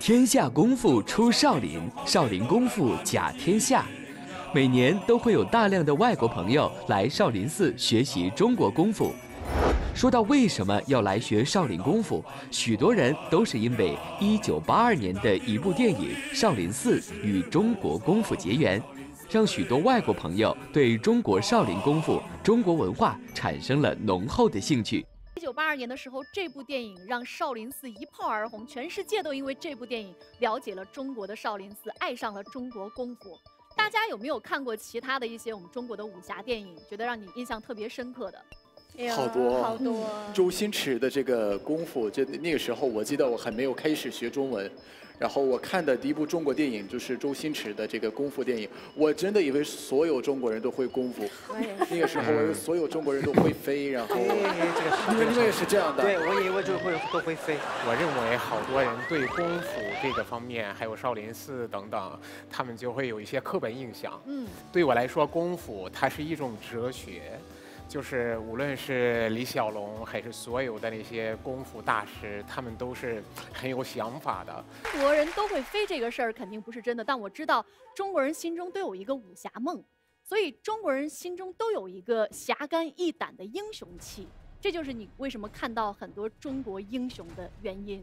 天下功夫出少林，少林功夫甲天下。每年都会有大量的外国朋友来少林寺学习中国功夫。说到为什么要来学少林功夫，许多人都是因为1982年的一部电影《少林寺与中国功夫》结缘，让许多外国朋友对中国少林功夫、中国文化产生了浓厚的兴趣。一九八二年的时候，这部电影让少林寺一炮而红，全世界都因为这部电影了解了中国的少林寺，爱上了中国功夫。大家有没有看过其他的一些我们中国的武侠电影，觉得让你印象特别深刻的？好多好多。周星驰的这个功夫，就那个时候我记得我还没有开始学中文。然后我看的第一部中国电影就是周星驰的这个功夫电影，我真的以为所有中国人都会功夫。那个时候，我以为所有中国人都会飞，然后因为因为是这样的。对，我以为就会都会飞。我认为好多人对功夫这个方面，还有少林寺等等，他们就会有一些刻板印象。嗯，对我来说，功夫它是一种哲学。就是无论是李小龙还是所有的那些功夫大师，他们都是很有想法的。中国人都会飞这个事儿肯定不是真的，但我知道中国人心中都有一个武侠梦，所以中国人心中都有一个侠肝义胆的英雄气，这就是你为什么看到很多中国英雄的原因。